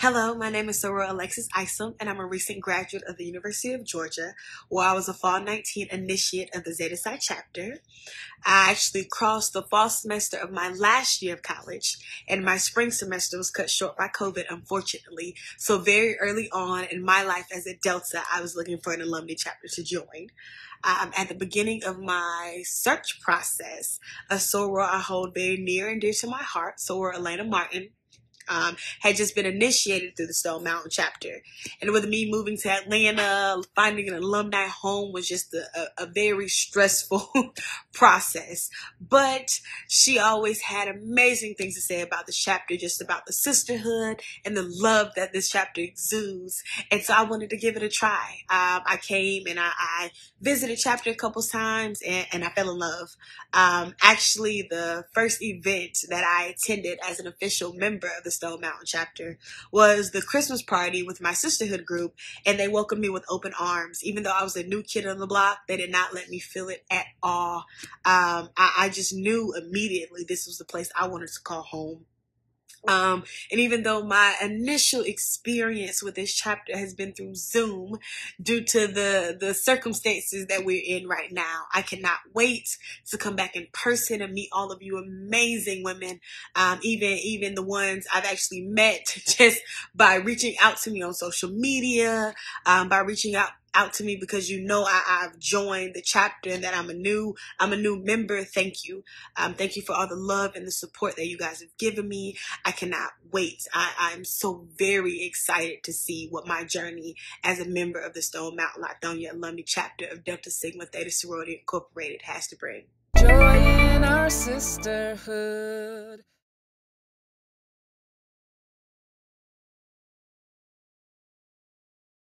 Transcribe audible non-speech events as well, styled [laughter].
Hello, my name is Soror Alexis Isom, and I'm a recent graduate of the University of Georgia, where I was a Fall 19 initiate of the Zeta Psi chapter. I actually crossed the fall semester of my last year of college, and my spring semester was cut short by COVID, unfortunately. So very early on in my life as a Delta, I was looking for an alumni chapter to join. Um, at the beginning of my search process, a soror I hold very near and dear to my heart, Soror Elena Martin, um, had just been initiated through the Stone Mountain chapter. And with me moving to Atlanta, finding an alumni home was just a, a, a very stressful [laughs] process. But she always had amazing things to say about the chapter, just about the sisterhood and the love that this chapter exudes. And so I wanted to give it a try. Um, I came and I, I, visited chapter a couple times and, and I fell in love. Um, actually, the first event that I attended as an official member of the Stone Mountain chapter was the Christmas party with my sisterhood group, and they welcomed me with open arms. Even though I was a new kid on the block, they did not let me feel it at all. Um, I, I just knew immediately this was the place I wanted to call home. Um, and even though my initial experience with this chapter has been through Zoom due to the, the circumstances that we're in right now, I cannot wait to come back in person and meet all of you amazing women. Um, even, even the ones I've actually met [laughs] just by reaching out to me on social media, um, by reaching out out to me because you know I, have joined the chapter and that I'm a new I'm a new member. Thank you. Um, thank you for all the love and the support that you guys have given me. I cannot wait. I, I'm so very excited to see what my journey as a member of the Stone Mountain Lithonia alumni chapter of Delta Sigma Theta Sorority Incorporated has to bring. Joy in our sisterhood.